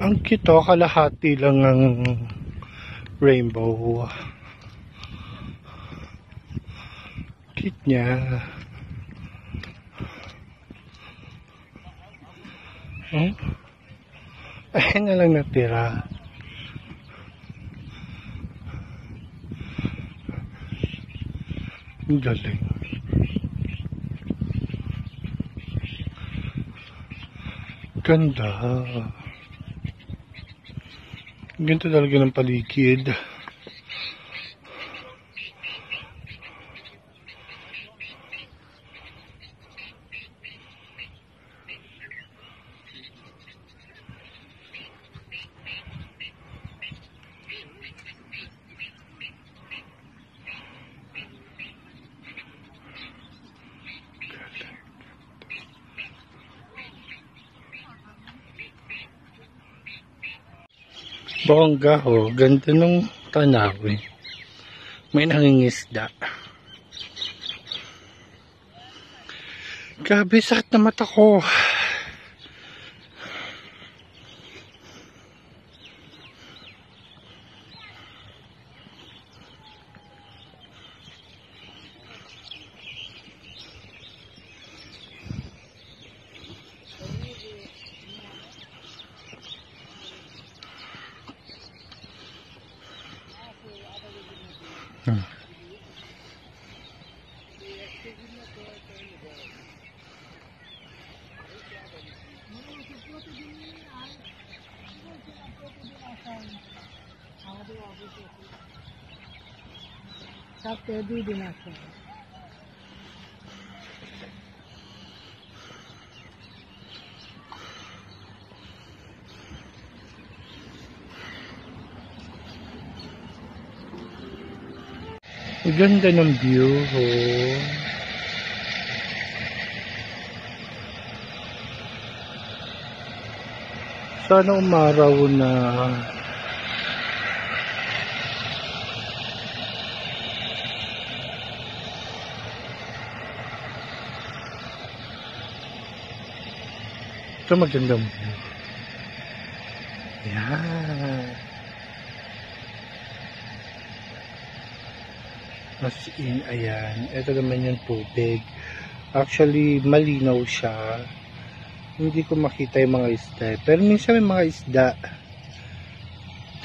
Ang oh, kalahati lang ang rainbow. Cute niya. Oh? Ayun na lang natira. Ang galing. Ganda. Ganito talaga ng paligid. Bongga ho, ganda nung tanawin. May nangingisda. Grabe, sakit na mata ko. Tapos di din ako. Ang ganda ng view ho. Sana umaraw na. Ito magandang view. Yan. As in, ayan. Ito naman yung tubig. Actually, malinaw siya. Hindi ko makita yung mga isda. Pero minsan may mga isda.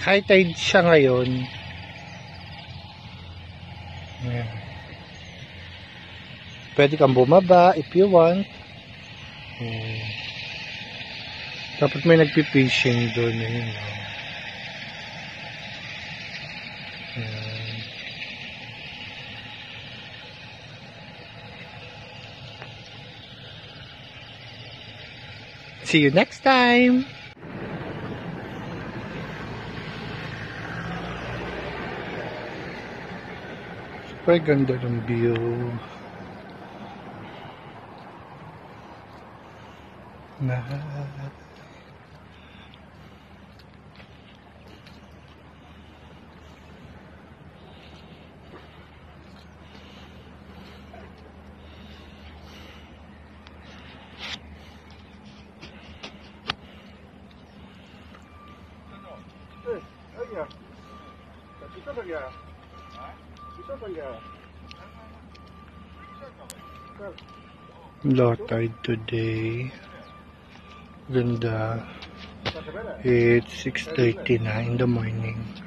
High tide siya ngayon. Ayan. Pwede kang bumaba if you want. Hmm. Dapat may nagpipishing doon. Ayan. See you next time! Super ganda ng view. Na. Low tide today. Ganda. It's 6.30 na in the morning.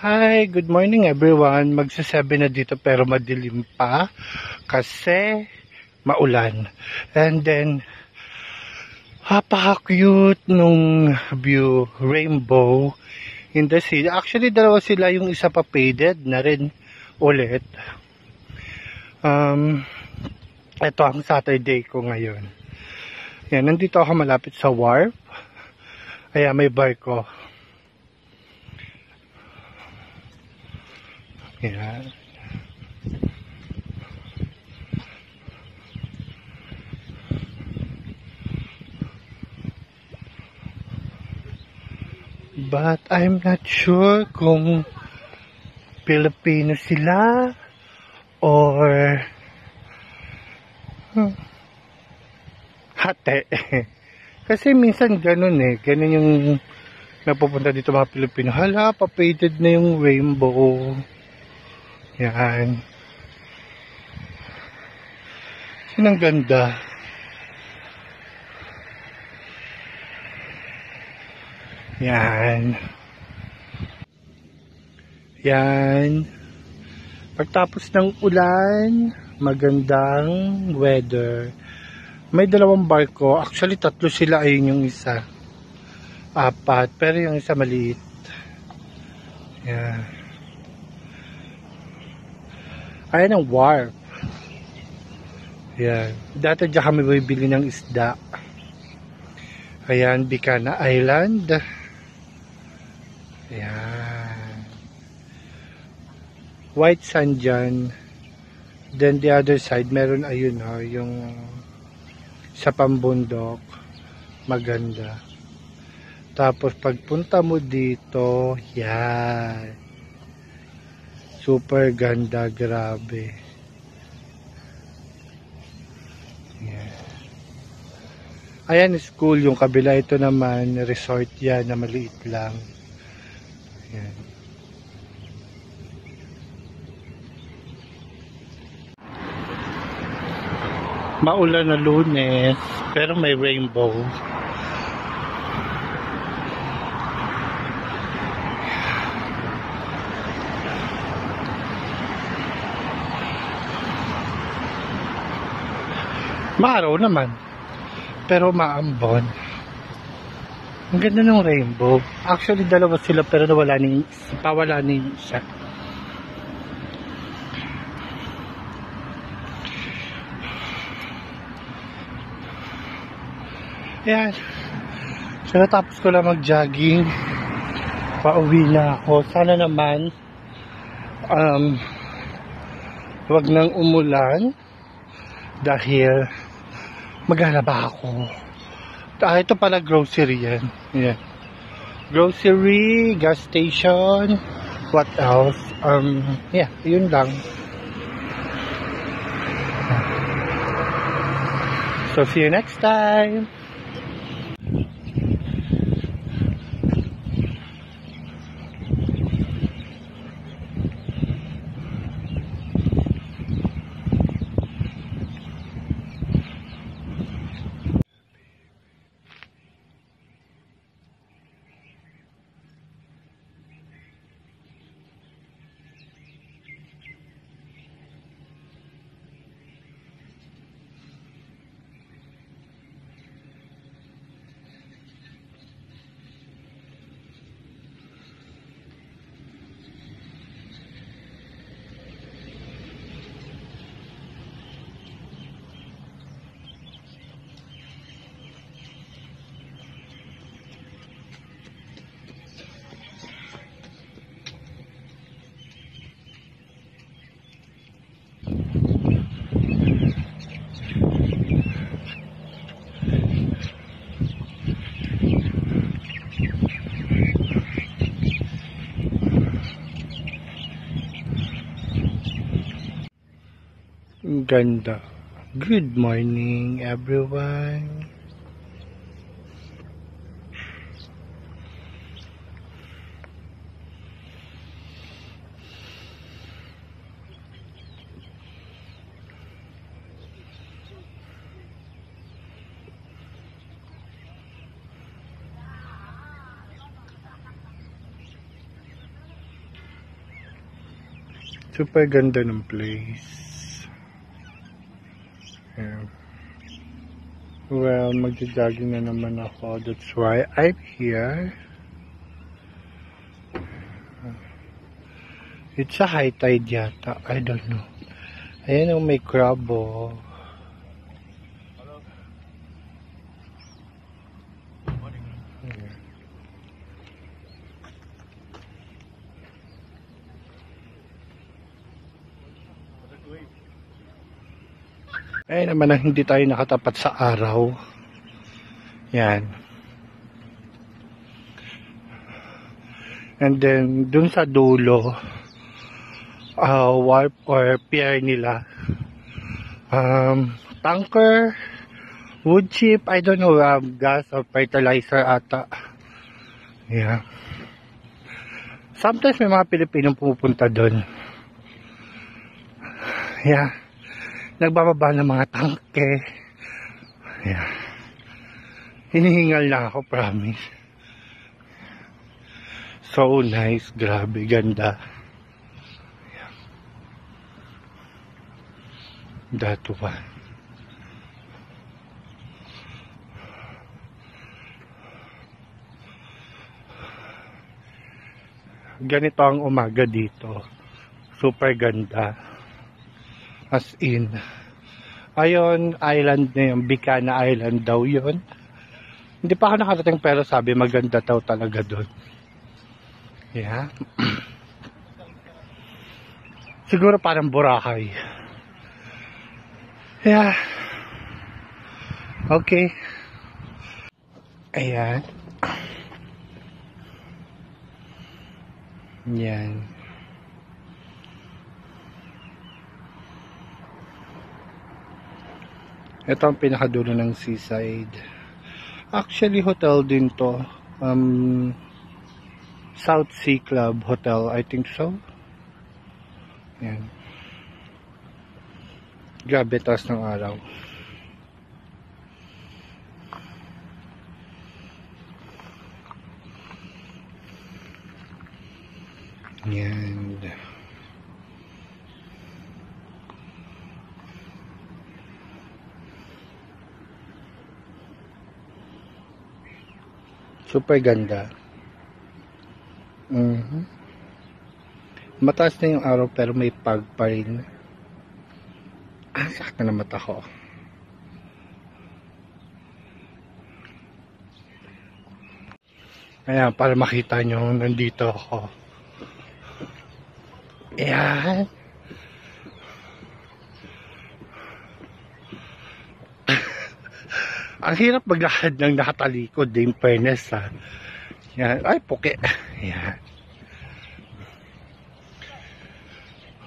Hi, good morning everyone. Magsa-7 na dito pero madilim pa kasi maulan. And then, Napaka-cute nung view rainbow in the sea. Actually, dalawa sila yung isa pa faded na rin ulit. Um, ito ang Saturday ko ngayon. Yan, nandito ako malapit sa wharf. Kaya may barko. Yan. But I'm not sure kung Pilipino sila or hmm, hate. Kasi minsan ganun eh. Ganun yung napupunta dito mga Pilipino. Hala, papainted na yung rainbow. Yan. Yan ang ganda. Yan. Yan. Pagtapos ng ulan, magandang weather. May dalawang barko. Actually, tatlo sila. Ayun yung isa. Apat. Pero yung isa maliit. Yan. Ayan ang wharf. Yan. Dati dyan kami bibili ng isda. Ayan, Bicana Island. Ayan. White sand dyan. Then the other side, meron ayun ho, yung sa pambundok. Maganda. Tapos pagpunta mo dito, yan. Super ganda, grabe. Yan. Ayan, school. Yung kabila ito naman, resort yan na maliit lang. Yan. Maulan na lunes, pero may rainbow. Maaraw naman. Pero maambon. Ang ganda ng rainbow. Actually, dalawa sila pero nawala ni pawala ni isa. Ayan. So, natapos ko lang mag-jogging. Pauwi na ako. Sana naman um, wag nang umulan dahil maglalaba ako. Ah, ito pala grocery yan. Yan. Grocery, gas station, what else? Um, yeah, yun lang. So, see you next time. Ang Ganda. Good morning, everyone. Super ganda ng place. Yeah. Well, magja-jogging na naman ako. That's why I'm here. It's a high tide yata. I don't know. Ayan ang may crab oh. Eh naman ang hindi tayo nakatapat sa araw. Yan. And then, dun sa dulo, uh, warp or pier nila, um, tanker, wood chip, I don't know, um, gas or fertilizer ata. Yeah. Sometimes may mga Pilipinong pumupunta doon. Yeah. Nagbababa ng mga tangke. Yeah. Hinihingal na ako, promise. So nice, grabe, ganda. Yeah. That one. ganito ang umaga dito. Super ganda. As in. Ayon, island na yung Bicana Island daw yun. Hindi pa ako nakarating pero sabi maganda daw talaga doon. Yeah. Siguro parang Boracay. Yeah. Okay. Ayan. Yan. Ito ang pinakadulo ng seaside. Actually, hotel din to. Um, South Sea Club Hotel, I think so. Yan. Grabe, taas ng araw. Yan. Super ganda. Mhm. Mataas na yung araw pero may pag pa rin. Ah, sakit na mata ko. Ayan, para makita nyo, nandito ako. Ayan. Ang hirap maglakad ng nakatalikod din, fairness ha. Yan. Ay, puke. Yan.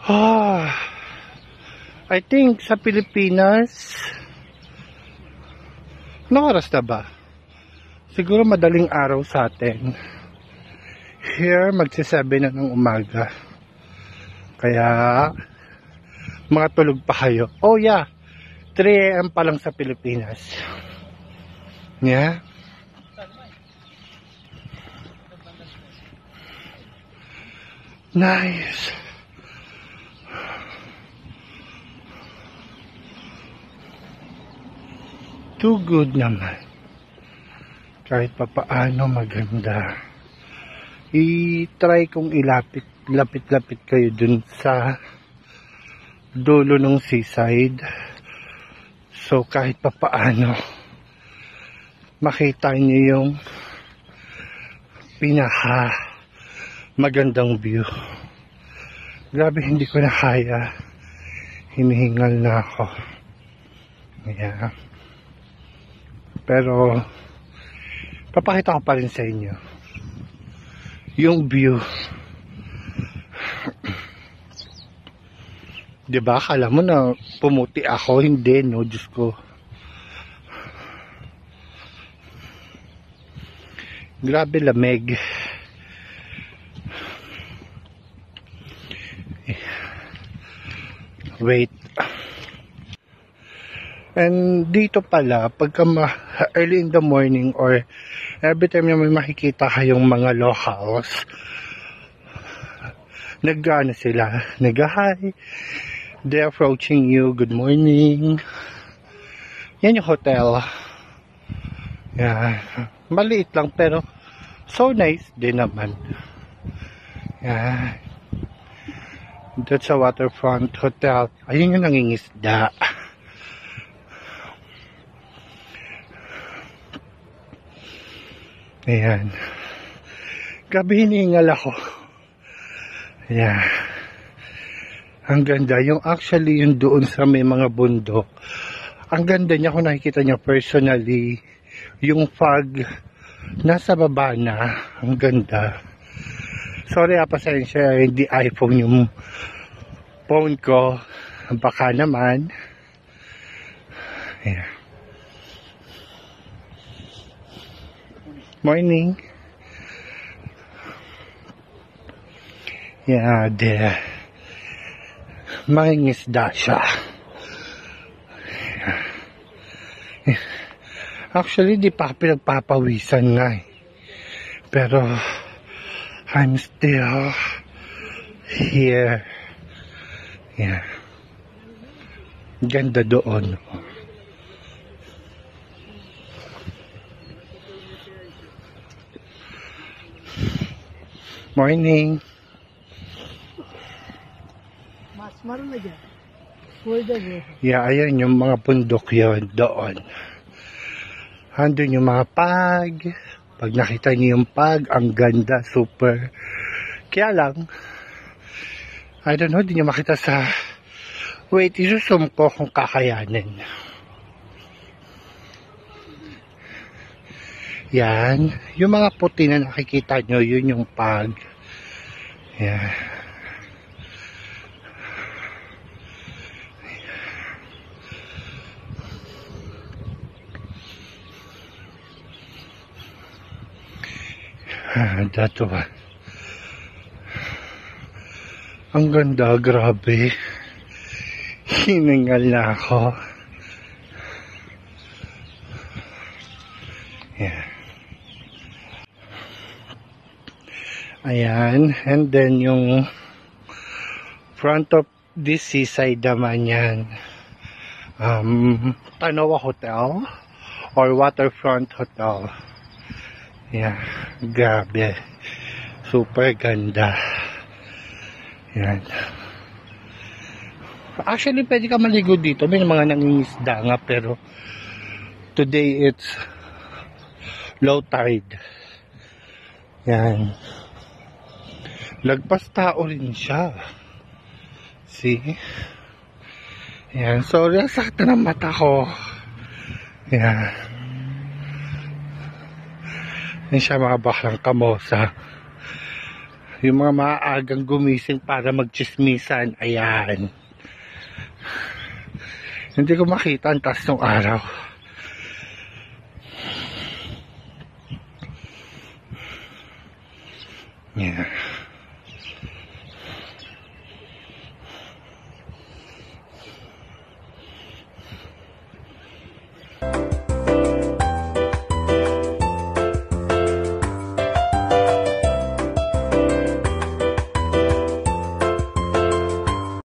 Ah, I think sa Pilipinas, ano oras na ba? Siguro madaling araw sa atin. Here, magsisabi na ng umaga. Kaya, mga tulog pa kayo. Oh yeah, 3 a.m. pa lang sa Pilipinas. Yeah. Nice. Too good naman. Kahit pa paano maganda. I-try kong ilapit, lapit-lapit kayo dun sa dulo ng seaside. So kahit pa paano makita niyo yung pinaka magandang view. Grabe hindi ko na kaya. Hinihingal na ako. Yeah. Pero papakita ko pa rin sa inyo yung view. 'Di ba? Kala mo na pumuti ako, hindi no, Diyos ko. Grabe lamig. Wait. And dito pala, pagka early in the morning or every time na may makikita kayong mga locals, nag-ano sila, nag-hi, they approaching you, good morning. Yan yung hotel. Yan. Maliit lang pero so nice din naman. Yan. That's a waterfront hotel. Ayun yung nangingisda. Ayan. Gabi hiningal ako. Ayan. Ang ganda. Yung actually yung doon sa may mga bundok. Ang ganda niya kung nakikita niyo personally. Yung fog nasa baba na. Ang ganda. Sorry ah, pasensya. Hindi iPhone yung phone ko. Baka naman. Ayan. Morning. Yeah, there. Mangingisda siya. Actually, di pa pinagpapawisan nga eh. Pero, I'm still here. Yeah. Ganda doon. Morning. Mas maroon na dyan. Way. Yeah, ayan yung mga bundok yon doon. Andun yung mga pag. Pag nakita niyo yung pag, ang ganda, super. Kaya lang, I don't know, di niyo makita sa... Wait, isusum ko kung kakayanin. Yan. Yung mga puti na nakikita nyo, yun yung pag. Yan. That one. Ang ganda, grabe. Hiningal na ako. Yeah. Ayan. And then yung front of this seaside naman yan. Um, Tanawa Hotel or Waterfront Hotel. Yeah, grabe. Super ganda. Yan. Actually, pwede ka maligo dito. May mga nangingisda nga, pero today it's low tide. Yan. Lagpas tao rin siya. See? Yan. Sorry, na ng mata ko. Yan. Yan siya mga baklang kamosa. Yung mga maagang gumising para magchismisan. Ayan. Hindi ko makita ang taas ng araw. Yeah.